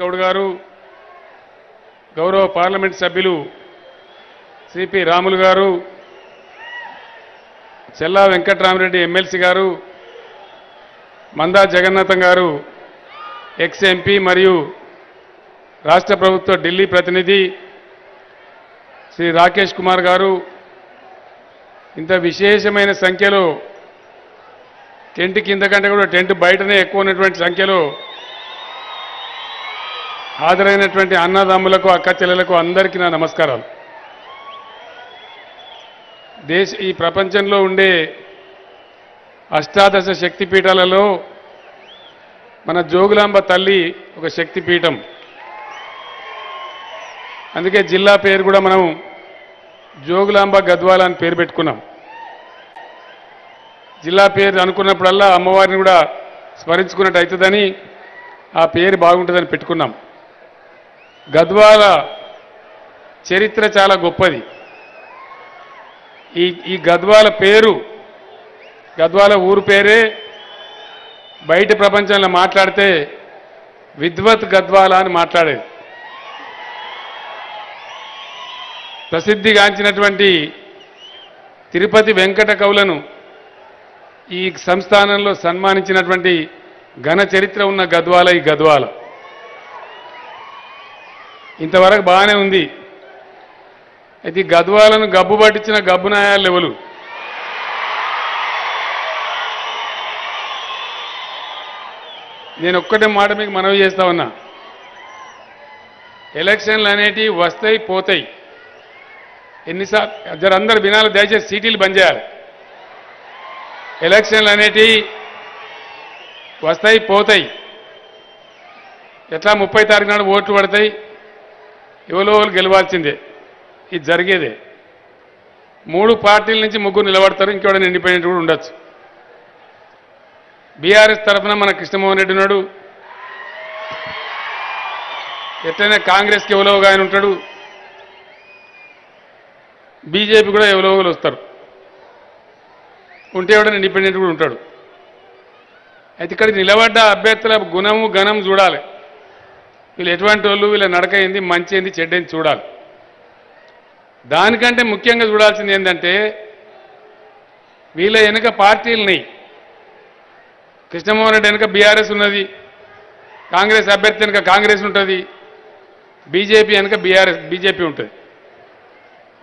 గౌడ్ గారు గౌరవ పార్లమెంట్ సభ్యులు సిపి రాములు గారు చెల్లా వెంకట్రామరెడ్డి ఎమ్మెల్సీ గారు మందా జగన్నాథం గారు ఎక్స్ ఎంపీ మరియు రాష్ట్ర ప్రభుత్వ ఢిల్లీ ప్రతినిధి శ్రీ రాకేష్ కుమార్ గారు. ఇంత విశేషమైన సంఖ్యలో టెంట్ కింద కంటే కూడా టెంట్ బయటనే ఎక్కువ ఉన్నటువంటి సంఖ్యలో హాజరైనటువంటి అన్నదమ్ములకు అక్క చెల్లెలకు అందరికీ నా నమస్కారాలు. దేశ ఈ ప్రపంచంలో ఉండే అష్టాదశ శక్తిపీఠాలలో మన జోగులాంబ తల్లి ఒక శక్తిపీఠం. అందుకే జిల్లా పేరు కూడా మనం జోగులాంబ గద్వాల అని పేరు పెట్టుకున్నాం. జిల్లా పేరు అనుకున్నప్పుడల్లా అమ్మవారిని కూడా స్మరించుకున్నట్టు అవుతుందని ఆ పేరు బాగుంటుందని పెట్టుకున్నాం. గద్వాల చరిత్ర చాలా గొప్పది. ఈ ఈ గద్వాల పేరు గద్వాల ఊరు పేరే బయట ప్రపంచంలో మాట్లాడితే విద్వత్ గద్వాల అని మాట్లాడేది. ప్రసిద్ధిగాంచినటువంటి తిరుపతి వెంకట కవులను ఈ సంస్థానంలో సన్మానించినటువంటి ఘన చరిత్ర ఉన్న గద్వాల ఈ గద్వాల. ఇంతవరకు బాగానే ఉంది. అయితే గద్వాలను గబ్బు పట్టించిన గబ్బు నాయాలు ఎవరు? నేను ఒక్కటే మాట మీకు మనవి చేస్తా ఉన్నా. ఎలక్షన్లు అనేటివి వస్తాయి పోతాయి. ఎన్నిసార్లు? జర అందరు వినాలి దయచేసి సీటీలు బంద్ చేయాలి. ఎలక్షన్లు అనేటివి వస్తాయి పోతాయి. ఎట్లా ముప్పై తారీఖు నాడు ఓట్లు పడతాయి? ఎవరో వాళ్ళు గెలవాల్సిందే. ఇది జరిగేదే. మూడు పార్టీల నుంచి ముగ్గురు నిలబడతారు ఇంకెవడైనా ఇండిపెండెంట్ కూడా ఉండొచ్చు. బీఆర్ఎస్ తరఫున మన కృష్ణమోహన్ రెడ్డి ఉన్నాడు. ఎట్లయినా కాంగ్రెస్కి ఎవరోగా ఆయన ఉంటాడు. బీజేపీ కూడా ఎవరో వస్తారు. ఉంటే ఎవడైనా ఇండిపెండెంట్ కూడా ఉంటాడు. అయితే ఇక్కడ నిలబడ్డ అభ్యర్థుల గుణము ఘనం చూడాలి. వీళ్ళు ఎటువంటి వాళ్ళు? వీళ్ళ నడక ఏంది? మంచి ఏంది? చెడ్డేంది చూడాలి. దానికంటే ముఖ్యంగా చూడాల్సింది ఏంటంటే వీళ్ళ వెనుక పార్టీలని కృష్ణమోహన్ రెడ్డి వెనుక బీఆర్ఎస్ ఉన్నది. కాంగ్రెస్ అభ్యర్థి వెనుక కాంగ్రెస్ ఉంటుంది. బీజేపీ వెనుక బీఆర్ఎస్ బీజేపీ ఉంటుంది.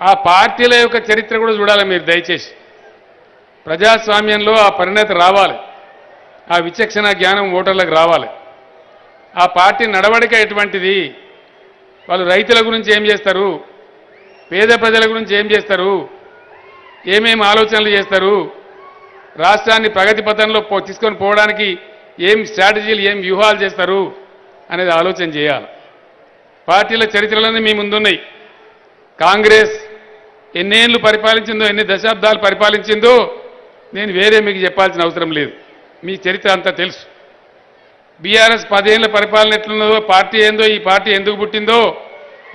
ఆ పార్టీల యొక్క చరిత్ర కూడా చూడాలి మీరు దయచేసి. ప్రజాస్వామ్యంలో ఆ పరిణతి రావాలి. ఆ విచక్షణ జ్ఞానం ఓటర్లకు రావాలి. ఆ పార్టీ నడవడిక ఎటువంటిది? వాళ్ళు రైతుల గురించి ఏం చేస్తారు? పేద ప్రజల గురించి ఏం చేస్తారు? ఏమేమి ఆలోచనలు చేస్తారు? రాష్ట్రాన్ని ప్రగతి పథంలో పో- తీసుకొని పోవడానికి ఏం స్ట్రాటజీలు ఏం వ్యూహాలు చేస్తారు అనేది ఆలోచన చేయాలి. పార్టీల చరిత్రలన్నీ మీ ముందున్నాయి. కాంగ్రెస్ ఎన్నేళ్ళు పరిపాలించిందో ఎన్ని దశాబ్దాలు పరిపాలించిందో నేను వేరే మీకు చెప్పాల్సిన అవసరం లేదు. మీ చరిత్ర అంతా తెలుసు. బీఆర్ఎస్ పదేళ్ళ పరిపాలన ఎట్లున్నదో పార్టీ ఏందో ఈ పార్టీ ఎందుకు పుట్టిందో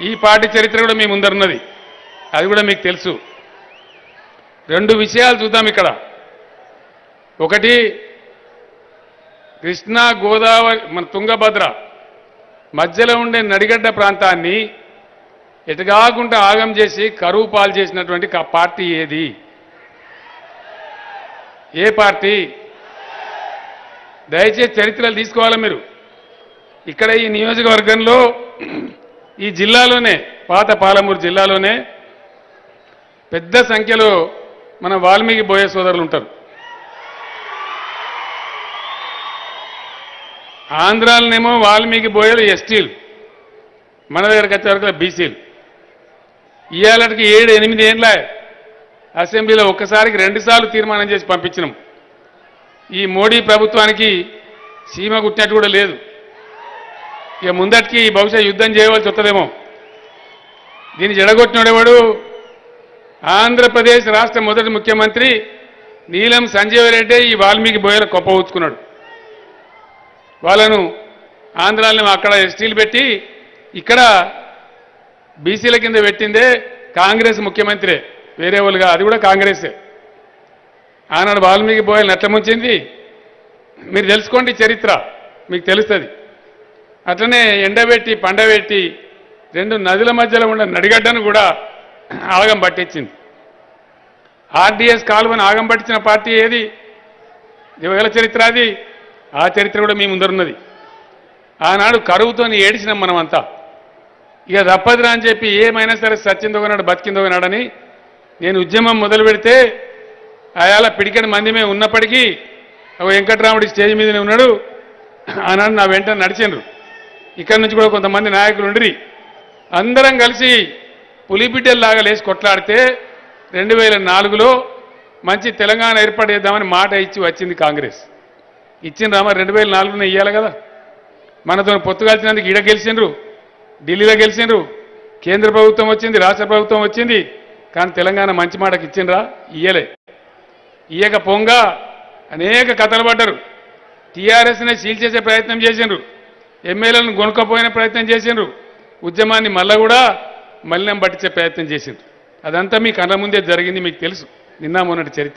ఈ పార్టీ చరిత్ర కూడా మీ ముందరున్నది. అది కూడా మీకు తెలుసు. రెండు విషయాలు చూద్దాం ఇక్కడ. ఒకటి కృష్ణా గోదావరి మన తుంగభద్ర మధ్యలో ఉండే నడిగడ్డ ప్రాంతాన్ని ఎటుగాకుండా ఆగం చేసి కరువు పాలు చేసినటువంటి పార్టీ ఏది? ఏ పార్టీ? దయచేసి చరిత్రలు తీసుకోవాలి మీరు? ఇక్కడ ఈ నియోజకవర్గంలో ఈ జిల్లాలోనే పాత పాలమూరు జిల్లాలోనే పెద్ద సంఖ్యలో మన వాల్మీకి బోయ సోదరులు ఉంటారు. ఆంధ్రాలనేమో వాల్మీకి బోయలు ఎస్టీలు. మన దగ్గరకు వచ్చే వరకు బీసీలు. ఇవాళకి ఏడు ఎనిమిది ఏండ్ల అసెంబ్లీలో ఒక్కసారికి రెండుసార్లు తీర్మానం చేసి పంపించినాం. ఈ మోడీ ప్రభుత్వానికి సీమ గుట్టినట్టు కూడా లేదు. ఇక ముందటికి బహుశా యుద్ధం చేయవలసి వస్తుందేమో దీన్ని జడగొట్టినోడెవడు? ఆంధ్రప్రదేశ్ రాష్ట్ర మొదటి ముఖ్యమంత్రి నీలం సంజీవ రెడ్డి ఈ వాల్మీకి బోయల కొప్ప ఊచుకున్నాడు వాళ్ళను ఆంధ్రాలను అక్కడ ఎస్టీలు పెట్టి ఇక్కడ బీసీల కింద పెట్టిందే కాంగ్రెస్ ముఖ్యమంత్రి. వేరే వాళ్ళుగా అది కూడా కాంగ్రెసే. ఆనాడు వాల్మీకి బోయలు ఎట్ల ముంచింది. మీరు తెలుసుకోండి చరిత్ర మీకు తెలుస్తుంది. అట్లనే ఎండబెట్టి పండబెట్టి రెండు నదుల మధ్యలో ఉన్న నడిగడ్డను కూడా ఆగం పట్టించింది. ఆర్డీఎస్ కాలువను ఆగం పట్టించిన పార్టీ ఏది? దివగల చరిత్ర అది. ఆ చరిత్ర కూడా మీ ముందరున్నది. ఆనాడు కరువుతో ఏడిచినాం మనమంతా. ఇక తప్పదురా అని చెప్పి ఏమైనా సరే సచ్చిందొగనాడు బతికిందొగనాడని నేను ఉద్యమం మొదలు పెడితే అయాల పిడికిన మంది ఉన్నప్పటికీ ఒక వెంకట్రాముడి స్టేజ్ మీదనే ఉన్నాడు. ఆనాడు నా వెంట నడిచిండ్రు. ఇక్కడి నుంచి కూడా కొంతమంది నాయకులు ఉండిరి. అందరం కలిసి పులిబిడ్డల్లాగా లేచి కొట్లాడితే రెండు వేల నాలుగులో మంచి తెలంగాణ ఏర్పాటు చేద్దామని మాట ఇచ్చి వచ్చింది కాంగ్రెస్. ఇచ్చిన రామ రెండు వేల నాలుగునే ఇయ్యాలి కదా. మనతో పొత్తు కలిసినందుకు ఈడ గెలిచిండ్రు ఢిల్లీలో గెలిచిండ్రు కేంద్ర ప్రభుత్వం వచ్చింది రాష్ట్ర ప్రభుత్వం వచ్చింది కానీ తెలంగాణ మంచి మాటకి ఇచ్చిండ్రా ఇయ్యలే. ఇయ్యక పొంగ అనేక కథలు పడ్డారు. టీఆర్ఎస్ని సీల్ చేసే ప్రయత్నం చేసిండ్రు. ఎమ్మెల్యేలను కొనుక్కపోయిన ప్రయత్నం చేసిండ్రు. ఉద్యమాన్ని మళ్ళా కూడా మలినం పట్టించే ప్రయత్నం చేసిండ్రు. అదంతా మీ కళ్ళ ముందే జరిగింది మీకు తెలుసు. నిన్న మొన్నటి చరిత్ర.